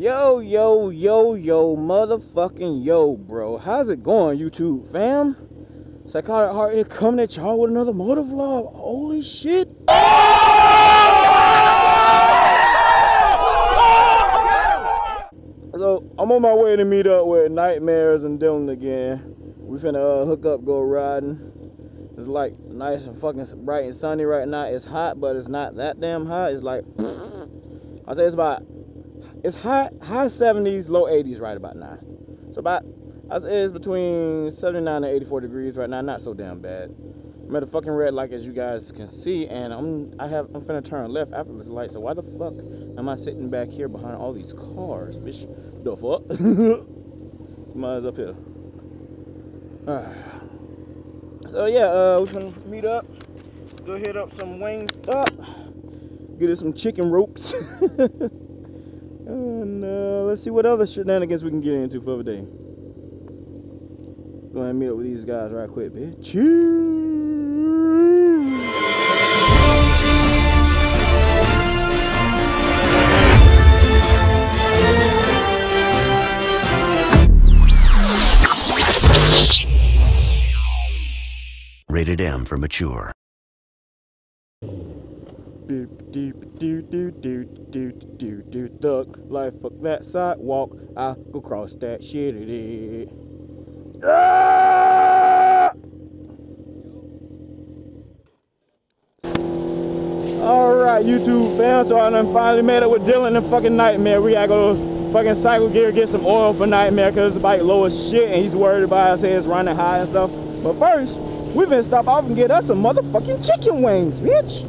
Yo, yo, yo, yo, motherfucking yo, bro. How's it going, YouTube fam? Psychotic Heart here coming at y'all with another motor vlog. Holy shit. So, I'm on my way to meet up with Nightmares and Dylan again. We finna uh, hook up, go riding. It's like nice and fucking bright and sunny right now. It's hot, but it's not that damn hot. It's like, I say it's about it's high high 70s, low 80s right about now. So about it's between 79 and 84 degrees right now. Not so damn bad. I'm at a fucking red light as you guys can see, and I'm I have I'm finna turn left after this light. So why the fuck am I sitting back here behind all these cars, bitch? The fuck? Mine's up here. so yeah, uh, we gonna meet up. Go hit up some wing stop. Get us some chicken ropes. And uh, let's see what other shenanigans we can get into for the day. Go ahead and meet up with these guys right quick, bitch. Rated M for mature. Doop doop doo doo doo doo doo doo duck life fuck that sidewalk. I go cross that shit it. Ah! Alright, YouTube fam, so I done finally met up with Dylan and fucking Nightmare. We gotta go fucking cycle gear, get some oil for Nightmare because the bike low as shit and he's worried about us it's running high and stuff. But first, we been stop off and get us some motherfucking chicken wings, bitch.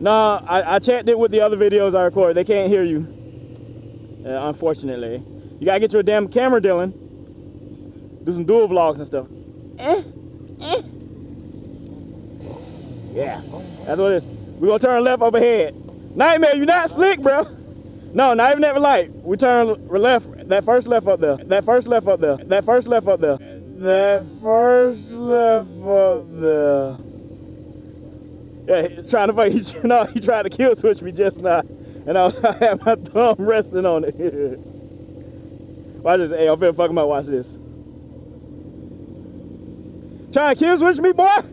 Nah, I, I checked it with the other videos I recorded. They can't hear you. Uh, unfortunately. You gotta get your damn camera, Dylan. Do some dual vlogs and stuff. Eh, eh. Yeah, that's what it is. We're gonna turn left up ahead. Nightmare, you not slick, bro. No, not even that light. We turn left, that first left up there. That first left up there. That first left up there. That first left up there. Yeah, he- trying to fight. He, no, he tried to kill switch me just now, and I, was, I had my thumb resting on it. Watch this. Hey, I'm finna fuck him up. Watch this. Trying to kill switch me, boy.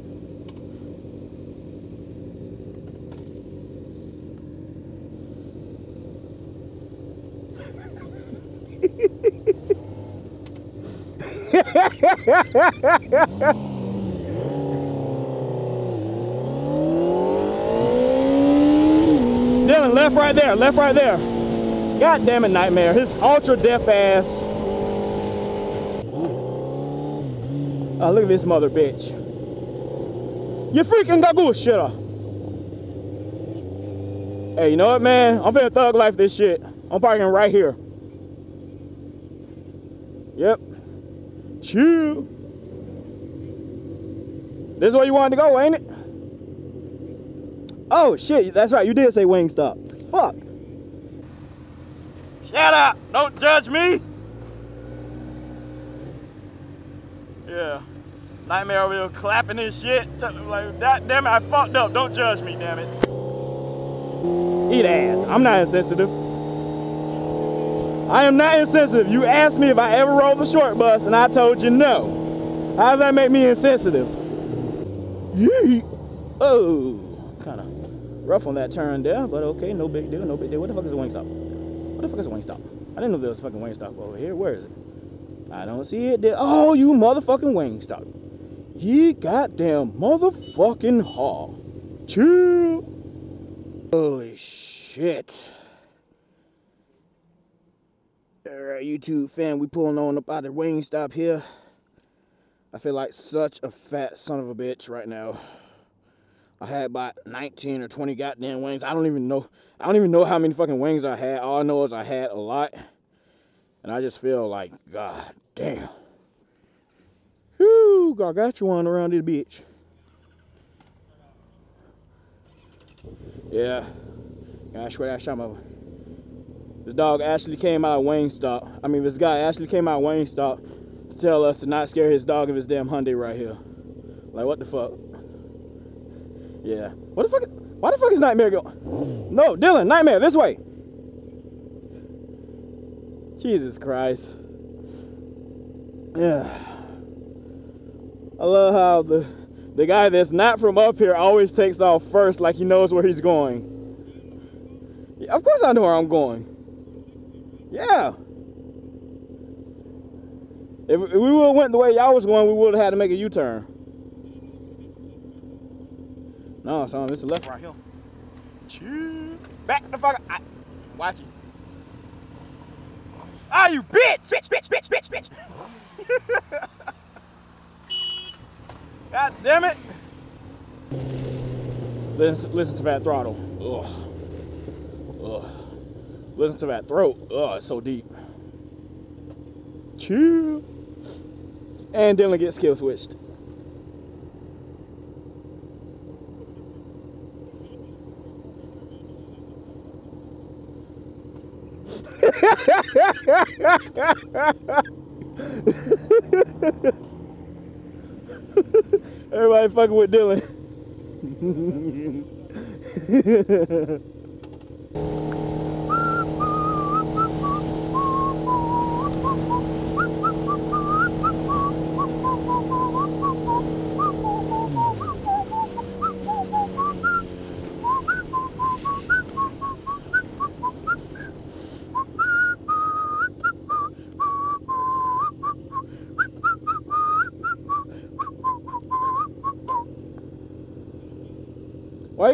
Dylan, left right there, left right there. God damn it, Nightmare. His ultra deaf ass. Oh, look at this mother bitch. You freaking gagoo shitter. Hey, you know what, man? I'm finna thug life this shit. I'm parking right here. Yep. Chill. This is where you wanted to go, ain't it? Oh shit, that's right. You did say Wingstop. Fuck. Shut up! Don't judge me. Yeah. Nightmare over here clapping his shit. Like, that, damn it, I fucked up. Don't judge me, damn it. Eat ass. I'm not insensitive. I am not insensitive. You asked me if I ever rode the short bus, and I told you no. How does that make me insensitive? Yee. Oh, kind of rough on that turn there, but okay, no big deal, no big deal. What the fuck is a Wingstop? What the fuck is a Wingstop? I didn't know there was a fucking Wingstop over here. Where is it? I don't see it there. Oh, you motherfucking Wingstop. Ye goddamn motherfucking haw. Chill. Holy shit. Alright, YouTube fan, we pulling on up out of Wingstop here. I feel like such a fat son of a bitch right now. I had about 19 or 20 goddamn wings. I don't even know. I don't even know how many fucking wings I had. All I know is I had a lot. And I just feel like, god damn. Whew, I got you one around this bitch. Yeah. Gosh, where that shot my This dog actually came out of Wingstop. I mean, this guy actually came out of Wingstop to tell us to not scare his dog of his damn Hyundai right here. Like, what the fuck? Yeah. What the fuck? Why the fuck is Nightmare going? No, Dylan, nightmare, this way. Jesus Christ. Yeah. I love how the the guy that's not from up here always takes off first like he knows where he's going. Yeah, of course I know where I'm going. Yeah. If, if we would have went the way y'all was going, we would have had to make a U-turn. No, son, this is left right here. Chill. Back the fuck up. Watch it. Ah, you bitch! Bitch, bitch, bitch, bitch, bitch! God damn it! Listen, listen to that throttle. Ugh. Listen to that throat. Oh, it's so deep. Chill. And Dylan gets kill switched. Everybody fucking with Dylan.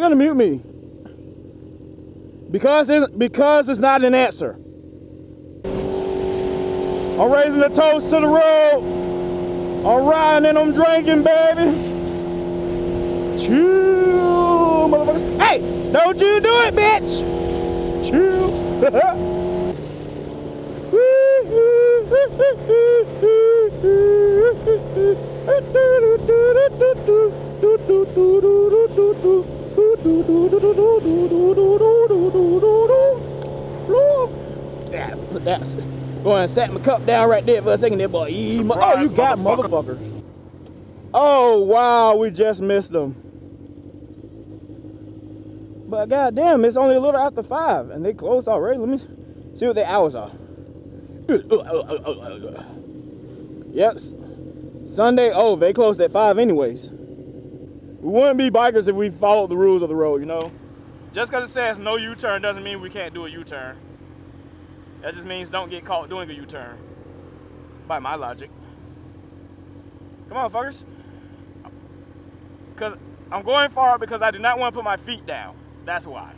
gonna mute me? Because it's, because it's not an answer. I'm raising the toast to the road. I'm riding and I'm drinking, baby. Chill, motherfucker. Hey, don't you do it, bitch. Chill. Go and set my cup down right there for a second there, boy. Mo- Oh, you got motherfucker. motherfuckers. Oh, wow, we just missed them. But goddamn, it's only a little after five, and they closed already. Let me see what the hours are. Yep. Sunday, oh, they closed at five anyways. We wouldn't be bikers if we followed the rules of the road, you know? Just because it says no U-turn doesn't mean we can't do a U-turn. That just means don't get caught doing a U-turn. By my logic. Come on, fuckers. Because I'm going far because I do not want to put my feet down. That's why.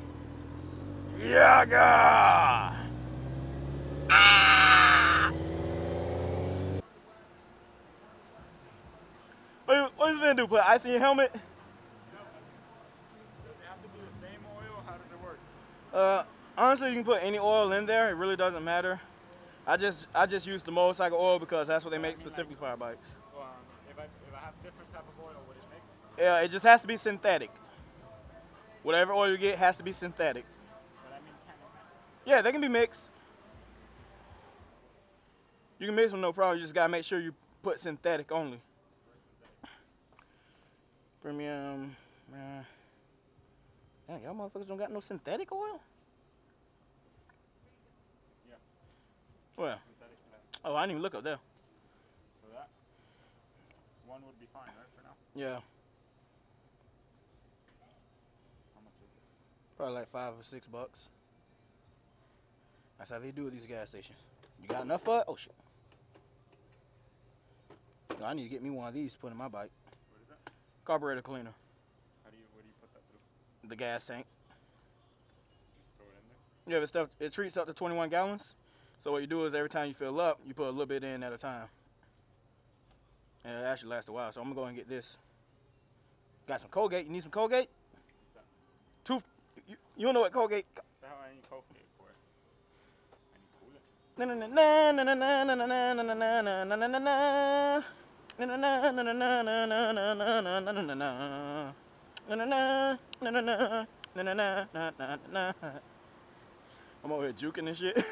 Yaga! Ah! What, what is gonna do? Put ice in your helmet? Does it have to be the same oil? How does it work? Uh, honestly, you can put any oil in there. It really doesn't matter. I just I just use the motorcycle oil because that's what they make specifically for our bikes. Well, um, if I if I have different type of oil, would it mix? Yeah, it just has to be synthetic. Whatever oil you get has to be synthetic. But I mean? Yeah, they can be mixed. You can mix them no problem. You just gotta make sure you put synthetic only. Premium. Uh, dang, y'all motherfuckers don't got no synthetic oil? Well, Synthetic for that. oh, I didn't even look up there. For that, one would be fine, right? For now. Yeah, How much is it? probably like five or six bucks. That's how they do at these gas stations. You got enough for it? Oh shit. No, I need to get me one of these to put in my bike. What is that? Carburetor cleaner. How do you where do you put that through? The gas tank. Just throw it in there. Yeah, but stuff it treats up to 21 gallons. So what you do is every time you fill up, you put a little bit in at a time. And it actually lasts a while. So I'm gonna go and get this. Got some Colgate. You need some Colgate? Tooth. You, you don't know what Colgate? How I need Colgate for? I need cool it. Na na na na na na na na na na na na na na na na. Na na na na na na na na na na na na na na na. Na na na na na na na na na na na na na. I'm over here juking and shit.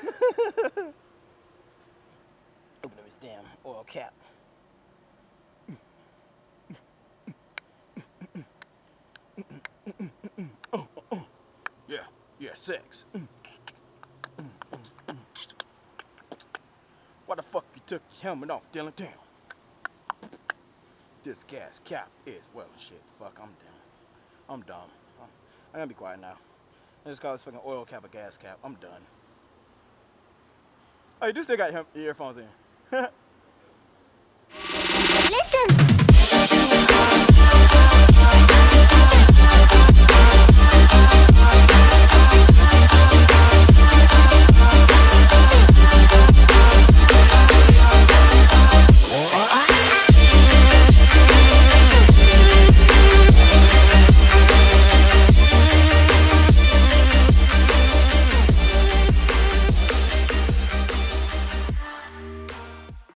Open up his damn oil cap. Yeah, Yeah, sex. Why the fuck you took your helmet off, Dylan? Damn. This gas cap is, well, shit, fuck, I'm down. I'm dumb. I'm, I'm gonna be quiet now. I just call this fucking oil cap a gas cap. I'm done. Oh, you do still got your earphones in. Listen.